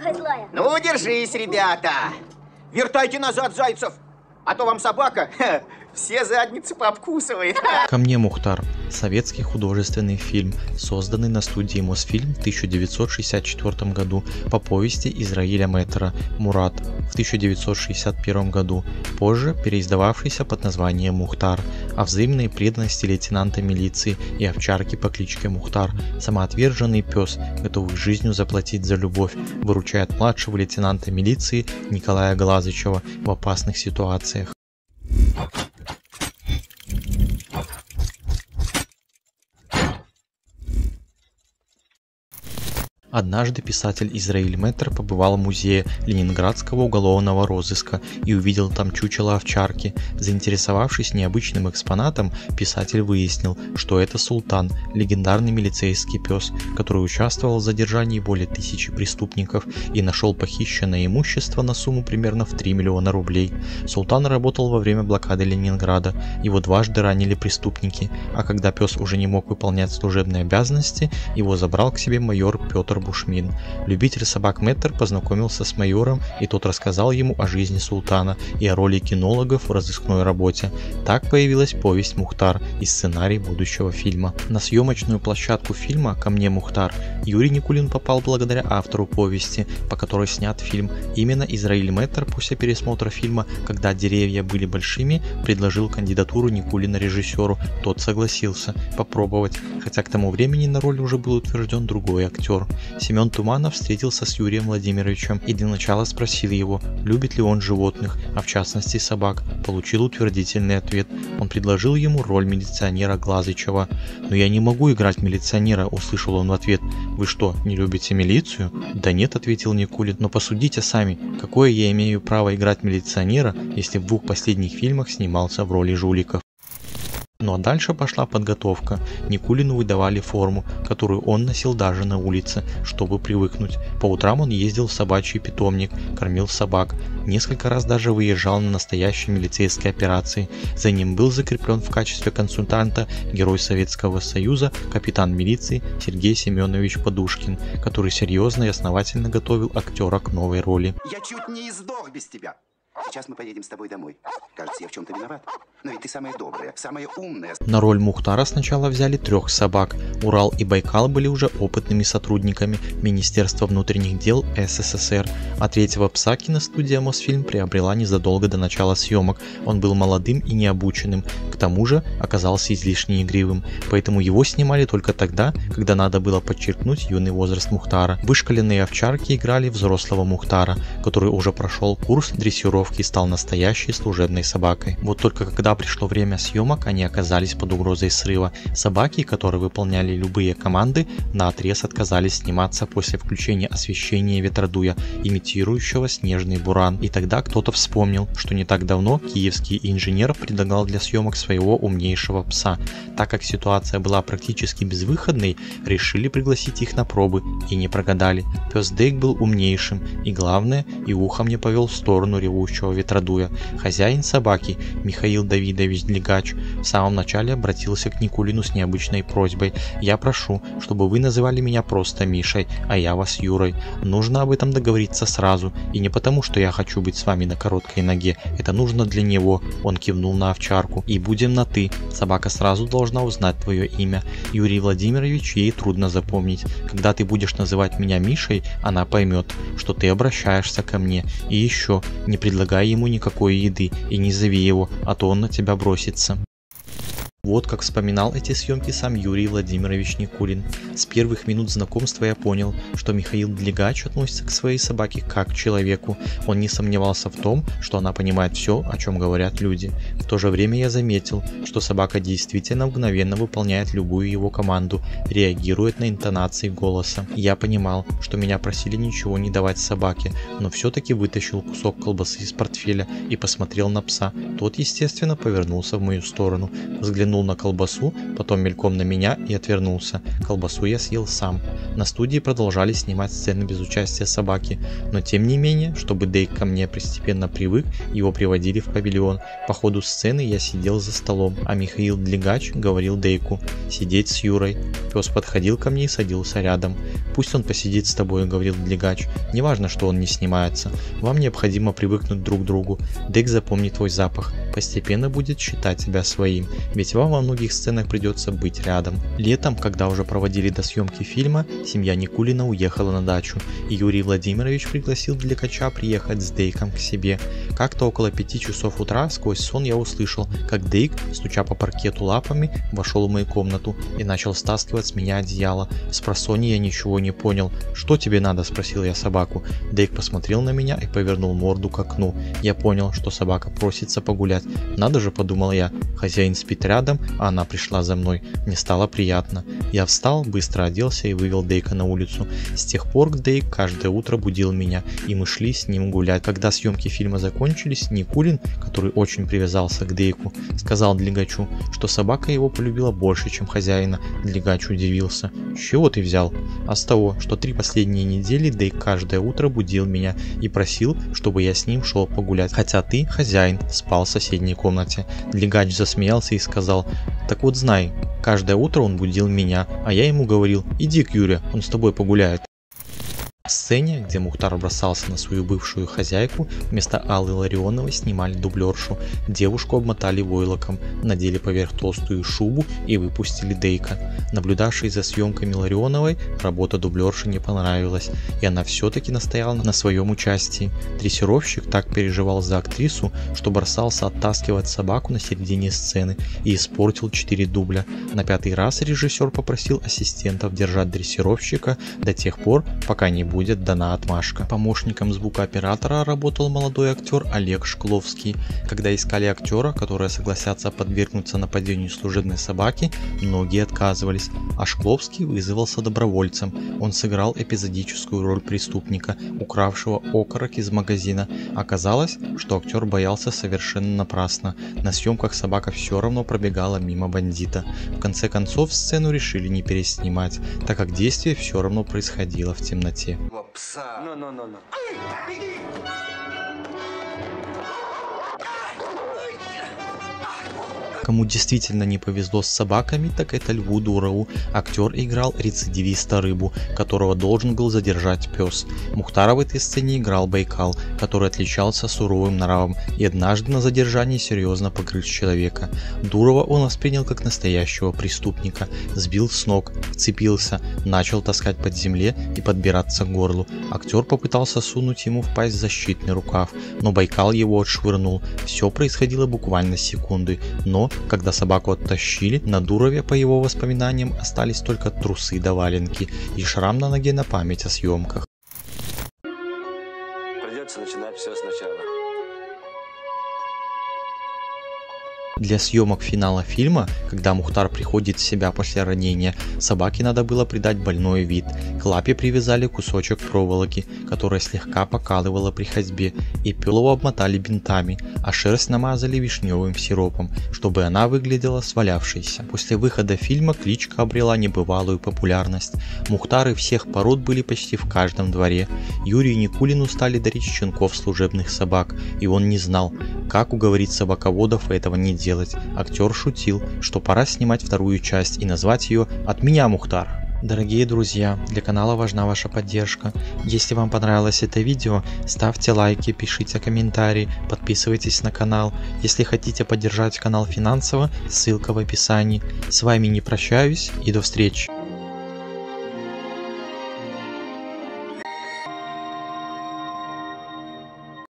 мелкая злая. Ну, держись, ребята. Вертайте назад зайцев, а то вам собака ха, все задницы пообкусывает. Ко мне Мухтар. Советский художественный фильм, созданный на студии Мосфильм в 1964 году по повести Израиля Мэтра «Мурат» в 1961 году, позже переиздававшийся под названием «Мухтар», о взаимной преданности лейтенанта милиции и овчарки по кличке Мухтар, самоотверженный пес, готовый жизнью заплатить за любовь, выручает младшего лейтенанта милиции Николая Глазычева в опасных ситуациях. Однажды писатель Израиль Мэтр побывал в музее Ленинградского уголовного розыска и увидел там чучело овчарки. Заинтересовавшись необычным экспонатом, писатель выяснил, что это Султан, легендарный милицейский пес, который участвовал в задержании более тысячи преступников и нашел похищенное имущество на сумму примерно в 3 миллиона рублей. Султан работал во время блокады Ленинграда, его дважды ранили преступники, а когда пес уже не мог выполнять служебные обязанности, его забрал к себе майор Петр Бушмин. Любитель собак Мэттер познакомился с майором, и тот рассказал ему о жизни султана и о роли кинологов в разыскной работе. Так появилась повесть «Мухтар» и сценарий будущего фильма. На съемочную площадку фильма «Ко мне Мухтар» Юрий Никулин попал благодаря автору повести, по которой снят фильм. Именно Израиль Мэттер после пересмотра фильма «Когда деревья были большими» предложил кандидатуру Никулина режиссеру. Тот согласился попробовать, хотя к тому времени на роль уже был утвержден другой актер. Семен Туманов встретился с Юрием Владимировичем и для начала спросил его, любит ли он животных, а в частности собак. Получил утвердительный ответ. Он предложил ему роль милиционера Глазычева. «Но я не могу играть милиционера», – услышал он в ответ. «Вы что, не любите милицию?» «Да нет», – ответил Никулин. «Но посудите сами, какое я имею право играть милиционера, если в двух последних фильмах снимался в роли жуликов?» Ну а дальше пошла подготовка. Никулину выдавали форму, которую он носил даже на улице, чтобы привыкнуть. По утрам он ездил в собачий питомник, кормил собак. Несколько раз даже выезжал на настоящие милицейские операции. За ним был закреплен в качестве консультанта герой Советского Союза, капитан милиции Сергей Семенович Подушкин, который серьезно и основательно готовил актера к новой роли. Я чуть не издох без тебя. Сейчас мы поедем с тобой домой. Кажется, я в чем-то виноват. Но ведь ты самая добрая, самая умная. На роль Мухтара сначала взяли трех собак. Урал и Байкал были уже опытными сотрудниками Министерства внутренних дел СССР, а третьего пса киностудия Мосфильм приобрела незадолго до начала съемок. Он был молодым и необученным, к тому же оказался излишне игривым, поэтому его снимали только тогда, когда надо было подчеркнуть юный возраст Мухтара. Вышкаленные овчарки играли взрослого Мухтара, который уже прошел курс дрессировки и стал настоящей служебной собакой. Вот только когда пришло время съемок, они оказались под угрозой срыва. Собаки, которые выполняли любые команды, на отрез отказались сниматься после включения освещения ветродуя, имитирующего снежный буран. И тогда кто-то вспомнил, что не так давно киевский инженер предлагал для съемок своего умнейшего пса. Так как ситуация была практически безвыходной, решили пригласить их на пробы и не прогадали. Пес Дейк был умнейшим и главное, и ухом не повел в сторону ревущего ветродуя. Хозяин собаки, Михаил Давидович Длигач, в самом начале обратился к Никулину с необычной просьбой. «Я прошу, чтобы вы называли меня просто Мишей, а я вас Юрой. Нужно об этом договориться сразу, и не потому, что я хочу быть с вами на короткой ноге. Это нужно для него», — он кивнул на овчарку. «И будем на «ты». Собака сразу должна узнать твое имя. Юрий Владимирович ей трудно запомнить. Когда ты будешь называть меня Мишей, она поймет, что ты обращаешься ко мне. И еще, не предлагай ему никакой еды и не зови его, а то он тебя бросится. Вот как вспоминал эти съемки сам Юрий Владимирович Никулин. С первых минут знакомства я понял, что Михаил Длигач относится к своей собаке как к человеку. Он не сомневался в том, что она понимает все, о чем говорят люди. В то же время я заметил, что собака действительно мгновенно выполняет любую его команду, реагирует на интонации голоса. Я понимал, что меня просили ничего не давать собаке, но все-таки вытащил кусок колбасы из портфеля и посмотрел на пса. Тот, естественно, повернулся в мою сторону. Взглянул взглянул на колбасу, потом мельком на меня и отвернулся. Колбасу я съел сам. На студии продолжали снимать сцены без участия собаки, но тем не менее, чтобы Дейк ко мне постепенно привык, его приводили в павильон. По ходу сцены я сидел за столом, а Михаил Длигач говорил Дейку «сидеть с Юрой». Пес подходил ко мне и садился рядом. «Пусть он посидит с тобой», — говорил Длигач. «Неважно, что он не снимается. Вам необходимо привыкнуть друг к другу. Дейк запомнит твой запах. Постепенно будет считать тебя своим, ведь вам во многих сценах придется быть рядом». Летом, когда уже проводили до съемки фильма, семья Никулина уехала на дачу, и Юрий Владимирович пригласил Дликача приехать с Дейком к себе. Как-то около пяти часов утра сквозь сон я услышал, как Дейк, стуча по паркету лапами, вошел в мою комнату и начал стаскивать с меня одеяло. С просони я ничего не понял. «Что тебе надо?» – спросил я собаку. Дейк посмотрел на меня и повернул морду к окну. Я понял, что собака просится погулять. Надо же, подумал я, хозяин спит рядом, а она пришла за мной. Мне стало приятно. Я встал, быстро оделся и вывел Дейка на улицу. С тех пор Дейк каждое утро будил меня, и мы шли с ним гулять. Когда съемки фильма закончились, Никулин, который очень привязался к Дейку, сказал Длигачу, что собака его полюбила больше, чем хозяина. Длигач удивился. «С чего ты взял?» «А с того, что три последние недели Дейк каждое утро будил меня и просил, чтобы я с ним шел погулять, хотя ты, хозяин, спал в соседней комнате». Длигач засмеялся и сказал, «Так вот знай, каждое утро он будил меня, а я ему говорил, иди к Юре, он с тобой погуляет». В сцене, где Мухтар бросался на свою бывшую хозяйку, вместо Аллы Ларионовой снимали дублершу. Девушку обмотали войлоком, надели поверх толстую шубу и выпустили Дейка. Наблюдавшей за съемками Ларионовой, работа дублерши не понравилась, и она все-таки настояла на своем участии. Дрессировщик так переживал за актрису, что бросался оттаскивать собаку на середине сцены и испортил 4 дубля. На пятый раз режиссер попросил ассистентов держать дрессировщика до тех пор, пока не будет дана отмашка. Помощником звукооператора работал молодой актер Олег Шкловский. Когда искали актера, который согласятся подвергнуться нападению служебной собаки, многие отказывались, а Шкловский вызвался добровольцем. Он сыграл эпизодическую роль преступника, укравшего окорок из магазина. Оказалось, что актер боялся совершенно напрасно. На съемках собака все равно пробегала мимо бандита. В конце концов сцену решили не переснимать, так как действие все равно происходило в темноте. sa. Non, non, non, non. Ay, ay, ay! Кому действительно не повезло с собаками, так это Льву Дурову. Актер играл рецидивиста Рыбу, которого должен был задержать пес. Мухтара в этой сцене играл Байкал, который отличался суровым нравом и однажды на задержании серьезно погрыз человека. Дурова он воспринял как настоящего преступника, сбил с ног, вцепился, начал таскать под земле и подбираться к горлу. Актер попытался сунуть ему в пасть защитный рукав, но Байкал его отшвырнул. Все происходило буквально секунды, но когда собаку оттащили, на Дурове, по его воспоминаниям, остались только трусы до валенки и шрам на ноге на память о съемках. Для съемок финала фильма, когда Мухтар приходит в себя после ранения, собаке надо было придать больной вид. К лапе привязали кусочек проволоки, которая слегка покалывала при ходьбе, и пилу обмотали бинтами, а шерсть намазали вишневым сиропом, чтобы она выглядела свалявшейся. После выхода фильма кличка обрела небывалую популярность. Мухтары всех пород были почти в каждом дворе. Юрию Никулину стали дарить щенков служебных собак, и он не знал, как уговорить собаководов этого не делать. Актер шутил, что пора снимать вторую часть и назвать ее «От меня, Мухтар». Дорогие друзья, для канала важна ваша поддержка. Если вам понравилось это видео, ставьте лайки, пишите комментарии, подписывайтесь на канал. Если хотите поддержать канал финансово, ссылка в описании. С вами не прощаюсь и до встречи.